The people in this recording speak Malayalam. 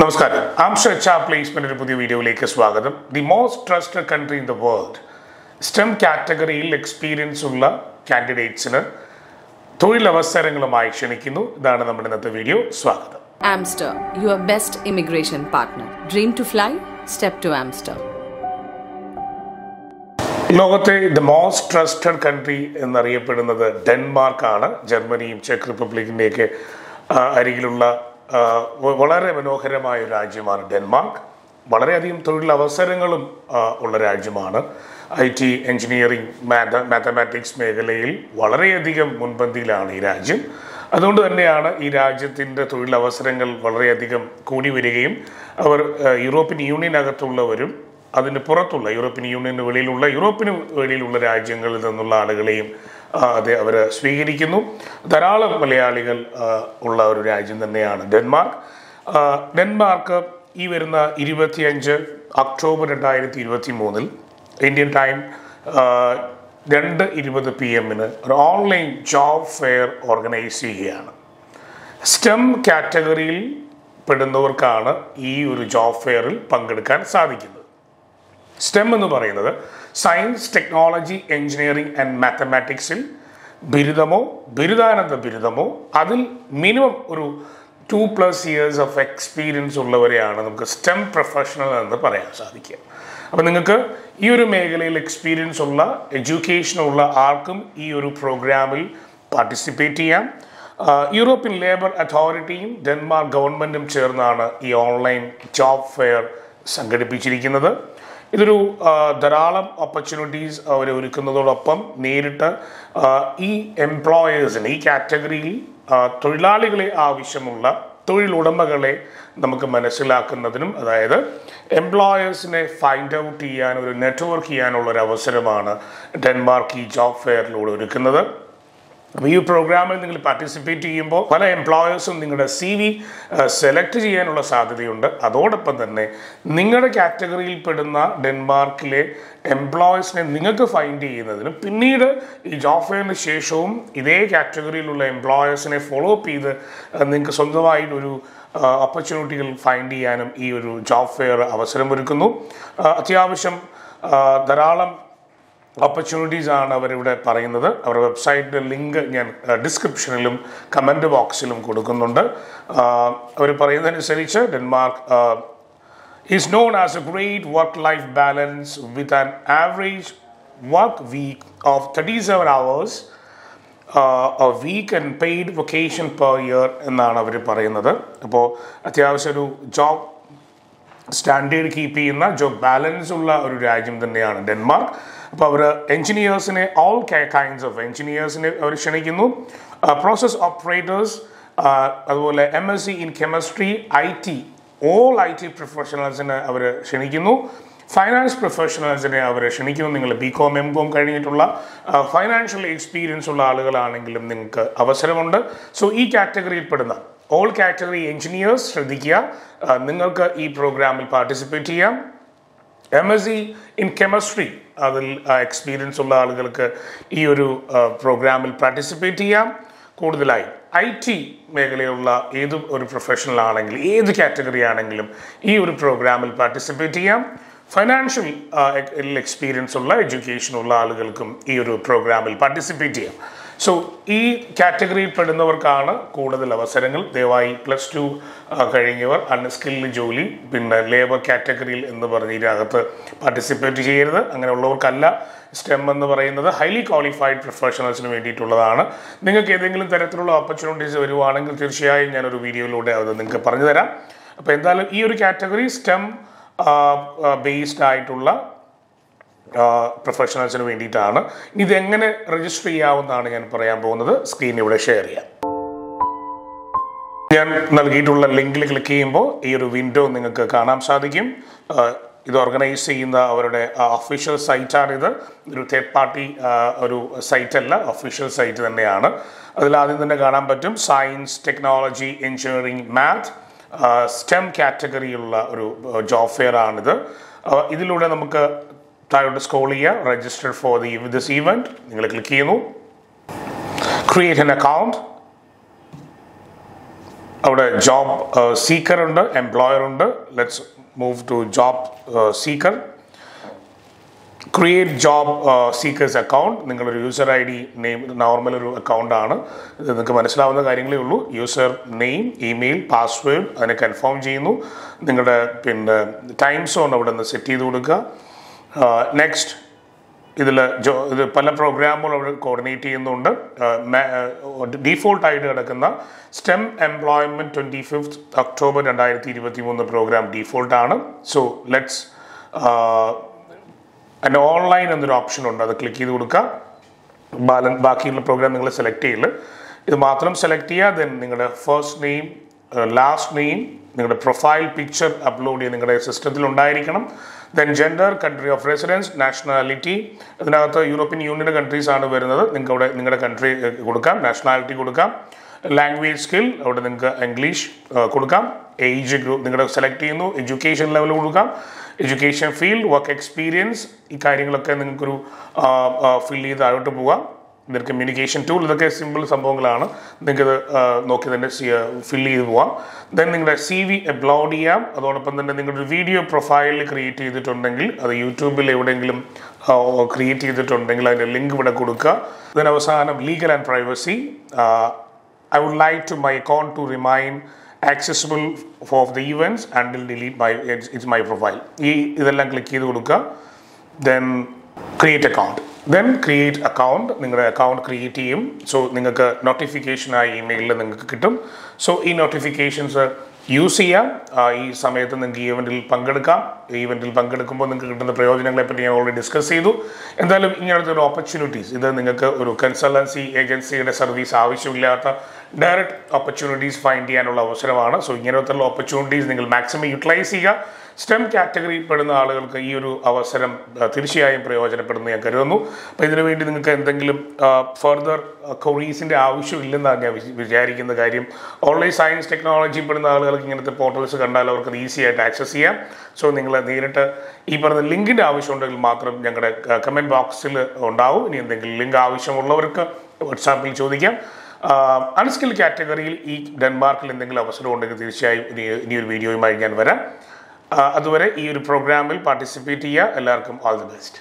നമസ്കാരം. ആംസ്റ്റർ എച്ച് പ്ലേസ്മെന്റ് ഒരു പുതിയ വീഡിയോയിലേക്ക് സ്വാഗതം. The most trusted country in the world STEM കാറ്റഗറിയിൽ എക്സ്പീരിയൻസ് ഉള്ള കാൻഡിഡേറ്റ്സിന് തൊഴിലവസരങ്ങളുമായി ക്ഷണിക്കുന്നു. ഇതാണ് നമ്മുടെ ഇന്നത്തെ വീഡിയോ. സ്വാഗതം. Amster your best immigration partner dream to fly Step to Amster ലോകത്തെ ദ മോസ്റ്റ് ട്രസ്റ്റഡ് കൺട്രി എന്നറിയപ്പെടുന്നത് ഡെൻമാർക്കാണ്. ജർമ്മനിയും ചെക്ക് റിപ്പബ്ലിക്കിന്റെയൊക്കെ അരികിലുള്ള വളരെ മനോഹരമായ രാജ്യമാണ് ഡെൻമാർക്ക്. വളരെയധികം തൊഴിലവസരങ്ങളും ഉള്ള രാജ്യമാണ്. I T engineering math mathematics മേഖലയിൽ വളരെയധികം മുൻപന്തിയിലാണ് ഈ രാജ്യം. അതുകൊണ്ട് തന്നെയാണ് ഈ രാജ്യത്തിന്റെ തൊഴിലവസരങ്ങൾ വളരെയധികം കൂടി വരികയും അവർ യൂറോപ്യൻ യൂണിയനകത്തുള്ളവരും അതിന് പുറത്തുള്ള യൂറോപ്യൻ യൂണിയന് വെളിയിലുള്ള യൂറോപ്പിന് വെളിയിലുള്ള രാജ്യങ്ങളിൽ നിന്നുള്ള ആളുകളെയും അത് അവർ സ്വീകരിക്കുന്നു. ധാരാളം മലയാളികൾ ഉള്ള ഒരു രാജ്യം തന്നെയാണ് ഡെൻമാർക്ക്. ഡെൻമാർക്ക് ഈ വരുന്ന ഇരുപത്തിയഞ്ച് ഒക്ടോബർ രണ്ടായിരത്തി ഇരുപത്തി മൂന്നിൽ ഇന്ത്യൻ ടൈം രണ്ട് ഇരുപത് പി എമ്മിന് ഒരു ഓൺലൈൻ ജോബ് ഫെയർ ഓർഗനൈസ് ചെയ്യുകയാണ്. സ്റ്റെം കാറ്റഗറിയിൽ പെടുന്നവർക്കാണ് ഈ ഒരു ജോബ് ഫെയറിൽ പങ്കെടുക്കാൻ സാധിക്കുന്നത്. സ്റ്റെം എന്ന് പറയുന്നത് സയൻസ് ടെക്നോളജി എഞ്ചിനീയറിംഗ് ആൻഡ് മാത്തമാറ്റിക്സിൽ ബിരുദമോ ബിരുദാനന്ദ ബിരുദമോ അതിൽ മിനിമം ഒരു two plus years of experience ഉള്ളവരെയാണ് നമുക്ക് സ്റ്റെം പ്രൊഫഷണൽ എന്ന് പറയാൻ സാധിക്കുക. അപ്പം നിങ്ങൾക്ക് ഈ ഒരു മേഖലയിൽ എക്സ്പീരിയൻസ് ഉള്ള എഡ്യൂക്കേഷൻ ഉള്ള ആർക്കും ഈ ഒരു പ്രോഗ്രാമിൽ പാർട്ടിസിപ്പേറ്റ് ചെയ്യാം. യൂറോപ്യൻ ലേബർ അതോറിറ്റിയും ഡെൻമാർക്ക് ഗവൺമെന്റും ചേർന്നാണ് ഈ ഓൺലൈൻ ജോബ് ഫെയർ സംഘടിപ്പിച്ചിരിക്കുന്നത്. ഇതൊരു ധാരാളം ഓപ്പർച്യൂണിറ്റീസ് അവർ ഒരുക്കുന്നതോടൊപ്പം നേരിട്ട് ഈ എംപ്ലോയേഴ്സിന് ഈ കാറ്റഗറിയിൽ തൊഴിലാളികളെ ആവശ്യമുള്ള തൊഴിലുടമകളെ നമുക്ക് മനസ്സിലാക്കുന്നതിനും അതായത് എംപ്ലോയേഴ്സിനെ ഫൈൻഡ് ഔട്ട് ചെയ്യാൻ ഒരു നെറ്റ്വർക്ക് ചെയ്യാനുള്ള ഒരു അവസരമാണ് ഡെൻമാർക്ക് ഈ ജോബ് ഫെയറിലൂടെ ഒരുക്കുന്നത്. അപ്പോൾ ഈ പ്രോഗ്രാമിൽ നിങ്ങൾ പാർട്ടിസിപ്പേറ്റ് ചെയ്യുമ്പോൾ പല എംപ്ലോയേഴ്സും നിങ്ങളുടെ സി വി സെലക്ട് ചെയ്യാനുള്ള സാധ്യതയുണ്ട്. അതോടൊപ്പം തന്നെ നിങ്ങളുടെ കാറ്റഗറിയിൽ പെടുന്ന ഡെൻമാർക്കിലെ എംപ്ലോയേഴ്സിനെ നിങ്ങൾക്ക് ഫൈൻഡ് ചെയ്യുന്നതിനും പിന്നീട് ഈ ജോബ് ഫെയറിന് ശേഷവും ഇതേ കാറ്റഗറിയിലുള്ള എംപ്ലോയേഴ്സിനെ ഫോളോ അപ്പ് ചെയ്ത് നിങ്ങൾക്ക് സ്വന്തമായിട്ടൊരു ഓപ്പർച്യൂണിറ്റികൾ ഫൈൻഡ് ചെയ്യാനും ഈ ഒരു ജോബ് ഫെയർ അവസരമൊരുക്കുന്നു അത്യാവശ്യം ധാരാളം ഓപ്പർച്യൂണിറ്റീസ് ആണ് അവരിവിടെ പറയുന്നത്. അവരുടെ വെബ്സൈറ്റിന്റെ ലിങ്ക് ഞാൻ ഡിസ്ക്രിപ്ഷനിലും കമന്റ് ബോക്സിലും കൊടുക്കുന്നുണ്ട്. അവർ പറയുന്നതനുസരിച്ച് Denmark is known as a great work life balance with an average work week of thirty seven hours week and paid vacation per year എന്നാണ് അവർ പറയുന്നത്. അപ്പോൾ അത്യാവശ്യം ഒരു ജോബ് സ്റ്റാൻഡേർഡ് കീപ്പ് ചെയ്യുന്ന ജോബ് ബാലൻസ് ഉള്ള ഒരു രാജ്യം തന്നെയാണ് ഡെൻമാർക്ക്. അപ്പോൾ അവർ എഞ്ചിനീയേഴ്സിനെ ഓൾ കൈൻഡ്സ് ഓഫ് എഞ്ചിനീയേഴ്സിനെ അവർ ക്ഷണിക്കുന്നു. പ്രോസസ് ഓപ്പറേറ്റേഴ്സ് അതുപോലെ M S C in chemistry I T all I T പ്രൊഫഷണൽസിനെ അവർ ക്ഷണിക്കുന്നു. ഫൈനാൻസ് പ്രൊഫഷണൽസിനെ അവർ ക്ഷണിക്കുന്നു. നിങ്ങൾ ബി കോം എം കോം കഴിഞ്ഞിട്ടുള്ള ഫൈനാൻഷ്യൽ എക്സ്പീരിയൻസ് ഉള്ള ആളുകളാണെങ്കിലും നിങ്ങൾക്ക് അവസരമുണ്ട്. സോ ഈ കാറ്റഗറിയിൽ പെടുന്ന ഓൾ കാറ്റഗറി എഞ്ചിനീയേഴ്സ് ശ്രദ്ധിക്കുക. നിങ്ങൾക്ക് ഈ പ്രോഗ്രാമിൽ പാർട്ടിസിപ്പേറ്റ് ചെയ്യാം. M S C in chemistry അതിൽ എക്സ്പീരിയൻസ് ഉള്ള ആളുകൾക്ക് ഈ ഒരു പ്രോഗ്രാമിൽ പാർട്ടിസിപ്പേറ്റ് ചെയ്യാം. കൂടുതലായി ഐ ടി മേഖലയിലുള്ള ഏത് ഒരു പ്രൊഫഷണൽ ആണെങ്കിലും ഏത് കാറ്റഗറി ആണെങ്കിലും ഈ ഒരു പ്രോഗ്രാമിൽ പാർട്ടിസിപ്പേറ്റ് ചെയ്യാം. ഫൈനാൻഷ്യൽ എക്സ്പീരിയൻസ് ഉള്ള എഡ്യൂക്കേഷൻ ഉള്ള ആളുകൾക്കും ഈ ഒരു പ്രോഗ്രാമിൽ പാർട്ടിസിപ്പേറ്റ് ചെയ്യാം. സോ ഈ കാറ്റഗറിയിൽ പെടുന്നവർക്കാണ് കൂടുതൽ അവസരങ്ങൾ. ദയവായി പ്ലസ് ടു കഴിഞ്ഞവർ അൺസ്കിൽഡ് ജോലി പിന്നെ ലേബർ കാറ്റഗറിയിൽ എന്ന് പറഞ്ഞ് ഇതിനകത്ത് പാർട്ടിസിപ്പേറ്റ് ചെയ്യരുത്. അങ്ങനെയുള്ളവർക്കല്ല സ്റ്റെം എന്ന് പറയുന്നത്. ഹൈലി ക്വാളിഫൈഡ് പ്രൊഫഷണൽസിന് വേണ്ടിയിട്ടുള്ളതാണ്. നിങ്ങൾക്ക് ഏതെങ്കിലും തരത്തിലുള്ള ഓപ്പർച്യൂണിറ്റീസ് വരുവാണെങ്കിൽ തീർച്ചയായും ഞാനൊരു വീഡിയോയിലൂടെ അത് നിങ്ങൾക്ക് പറഞ്ഞു തരാം അപ്പോൾ എന്തായാലും ഈ ഒരു കാറ്റഗറി സ്റ്റെം ബേസ്ഡ് ആയിട്ടുള്ള പ്രൊഫഷണൽസിന് വേണ്ടിയിട്ടാണ്. ഇതെങ്ങനെ രജിസ്റ്റർ ചെയ്യാവുന്നതാണ് ഞാൻ പറയാൻ പോകുന്നത്. സ്ക്രീൻ ഇവിടെ ഷെയർ ചെയ്യാം. ഞാൻ നൽകിയിട്ടുള്ള ലിങ്കിൽ ക്ലിക്ക് ചെയ്യുമ്പോൾ ഈ ഒരു വിൻഡോ നിങ്ങൾക്ക് കാണാൻ സാധിക്കും. ഇത് ഓർഗനൈസ് ചെയ്യുന്ന അവരുടെ ഒഫീഷ്യൽ സൈറ്റാണ് ഇത് ഒരു തേർഡ് പാർട്ടി ഒരു സൈറ്റ് അല്ല ഒഫീഷ്യൽ സൈറ്റ് തന്നെയാണ്. അതിൽ ആദ്യം തന്നെ കാണാൻ പറ്റും. Science technology engineering math STEM കാറ്റഗറിയുള്ള ഒരു ജോബ് ഫെയർ ആണിത്. ഇതിലൂടെ നമുക്ക് താഴോട്ട് സ്കോൾ ചെയ്യുക register for the this event നിങ്ങൾ ക്ലിക്ക് ചെയ്യുന്നു. ക്രിയേറ്റ് എൻ അക്കൗണ്ട് അവിടെ ജോബ് സീക്കർ ഉണ്ട് എംപ്ലോയർ ഉണ്ട്. Let's move to job seeker create job seekers account നിങ്ങളൊരു user I D name normal ഒരു അക്കൗണ്ടാണ് നിങ്ങൾക്ക് മനസ്സിലാവുന്ന കാര്യങ്ങളേ ഉള്ളൂ. യൂസർ നെയിം ഇമെയിൽ പാസ്വേഡ് അതിനെ കൺഫേം ചെയ്യുന്നു. നിങ്ങളുടെ പിന്നെ ടൈം സോൺ അവിടെ നിന്ന് സെറ്റ് ചെയ്ത് കൊടുക്കുക. നെക്സ്റ്റ് ഇതിൽ ജോ ഇത് പല പ്രോഗ്രാമുകൾ അവർ കോർഡിനേറ്റ് ചെയ്യുന്നുണ്ട്. ഡീഫോൾട്ടായിട്ട് കിടക്കുന്ന STEM employment twenty fifth October രണ്ടായിരത്തി ഇരുപത്തി മൂന്ന് പ്രോഗ്രാം ഡീഫോൾട്ടാണ് സോ ലെറ്റ്സ് അതിന്റെ ഓൺലൈൻ എന്നൊരു ഓപ്ഷൻ ഉണ്ട്. അത് ക്ലിക്ക് ചെയ്ത് കൊടുക്കുക. ബാലൻ ബാക്കിയുള്ള പ്രോഗ്രാം നിങ്ങൾ സെലക്ട് ചെയ്യില്ല ഇത് മാത്രം സെലക്ട് ചെയ്യുക ദെൻ നിങ്ങളുടെ ഫസ്റ്റ് നെയിം ലാസ്റ്റ് നെയിം നിങ്ങളുടെ പ്രൊഫൈൽ പിക്ചർ അപ്ലോഡ് ചെയ്ത് നിങ്ങളുടെ സിസ്റ്റത്തിൽ ഉണ്ടായിരിക്കണം then gender country of residence nationality ഇതിനകത്ത് യൂറോപ്യൻ യൂണിയൻ കൺട്രീസ് ആണ് വരുന്നത്. നിങ്ങൾക്ക് അവിടെ നിങ്ങളുടെ കൺട്രി കൊടുക്കാം. നാഷണാലിറ്റി കൊടുക്കാം. ലാംഗ്വേജ് സ്കിൽ അവിടെ നിങ്ങൾക്ക് ഇംഗ്ലീഷ് കൊടുക്കാം. ഏജ് ഗ്രൂപ്പ് നിങ്ങളുടെ സെലക്ട് ചെയ്യുന്നു. എഡ്യൂക്കേഷൻ ലെവൽ കൊടുക്കാം. എഡ്യൂക്കേഷൻ ഫീൽഡ് വർക്ക് എക്സ്പീരിയൻസ് ഈ കാര്യങ്ങളൊക്കെ നിങ്ങൾക്കൊരു ഫിൽ ചെയ്ത് താഴോട്ട് പോകാം ഇതിൽ കമ്മ്യൂണിക്കേഷൻ ടൂൾ ഇതൊക്കെ സിമ്പിൾ സംഭവങ്ങളാണ്. നിങ്ങൾക്കിത് നോക്കി തന്നെ ഫില്ല് ചെയ്ത് പോവാം. ദെൻ നിങ്ങളുടെ സി വി അപ്ലോഡ് ചെയ്യാം. അതോടൊപ്പം തന്നെ നിങ്ങളുടെ ഒരു വീഡിയോ പ്രൊഫൈൽ ക്രിയേറ്റ് ചെയ്തിട്ടുണ്ടെങ്കിൽ അത് യൂട്യൂബിൽ എവിടെയെങ്കിലും ക്രിയേറ്റ് ചെയ്തിട്ടുണ്ടെങ്കിൽ അതിന്റെ ലിങ്ക് ഇവിടെ കൊടുക്കുക. ദെൻ അവസാനം legal and privacy I would like to my account to remain accessible for the events will delete my its my profile ഈ ഇതെല്ലാം ക്ലിക്ക് ചെയ്ത് കൊടുക്കുക. Then create account then create account നിങ്ങളുടെ അക്കൗണ്ട് ക്രിയേറ്റ് ചെയ്യും. സോ നിങ്ങൾക്ക് നോട്ടിഫിക്കേഷനായി ഇമെയിലിൽ നിങ്ങൾക്ക് കിട്ടും. സോ ഈ നോട്ടിഫിക്കേഷൻസ് യൂസ് ചെയ്യാം. ഈ സമയത്ത് നിങ്ങൾക്ക് ഈ പങ്കെടുക്കാം. ഈ ഇവന്റിൽ പങ്കെടുക്കുമ്പോൾ നിങ്ങൾക്ക് കിട്ടുന്ന പ്രയോജനങ്ങളെപ്പറ്റി ഞാൻ ഓൾറെഡി ഡിസ്കസ് ചെയ്തു. എന്തായാലും ഇങ്ങനത്തെ ഒരു ഓപ്പർച്യൂണിറ്റീസ് ഇത് നിങ്ങൾക്ക് ഒരു കൺസൾട്ടൻസി ഏജൻസിയുടെ സർവീസ് ആവശ്യമില്ലാത്ത ഡയറക്റ്റ് ഓപ്പർച്യൂണിറ്റീസ് ഫൈൻഡ് ചെയ്യാനുള്ള അവസരമാണ്. സോ ഇങ്ങനത്തെ ഓപ്പർച്യൂണിറ്റീസ് നിങ്ങൾ മാക്സിമം യൂട്ടിലൈസ് ചെയ്യുക. സ്റ്റെം കാറ്റഗറി പെടുന്ന ആളുകൾക്ക് ഈ ഒരു അവസരം തീർച്ചയായും പ്രയോജനപ്പെടുന്നു ഞാൻ കരുതുന്നു. അപ്പോൾ ഇതിനുവേണ്ടി നിങ്ങൾക്ക് എന്തെങ്കിലും ഫർദർ കൊറീസിന്റെ ആവശ്യമില്ലെന്നാണ് ഞാൻ വിചാരിക്കുന്ന കാര്യം. ഓൺലൈൻ സയൻസ് ടെക്നോളജി പെടുന്ന ആളുകൾക്ക് ഇങ്ങനത്തെ പോർട്ടൽസ് കണ്ടാൽ അവർക്ക് ഈസി ആയിട്ട് ആക്സസ് ചെയ്യാം. സോ നിങ്ങൾ നേരിട്ട് ഈ പറഞ്ഞ ലിങ്കിന്റെ ആവശ്യമുണ്ടെങ്കിൽ മാത്രം ഞങ്ങളുടെ കമന്റ് ബോക്സിൽ ഉണ്ടാവും. ഇനി എന്തെങ്കിലും ലിങ്ക് ആവശ്യമുള്ളവർക്ക് വാട്സാപ്പിൽ ചോദിക്കാം. അൺസ്കിൽ കാറ്റഗറിയിൽ ഈ ഡെൻമാർക്കിൽ എന്തെങ്കിലും അവസരം ഉണ്ടെങ്കിൽ തീർച്ചയായും ഇനി ഇനിയൊരു വീഡിയോയുമായി ഞാൻ വരാം. അതുവരെ ഈ ഒരു പ്രോഗ്രാമിൽ പാർട്ടിസിപ്പേറ്റ് ചെയ്യുക. എല്ലാവർക്കും ഓൾ ദി ബെസ്റ്റ്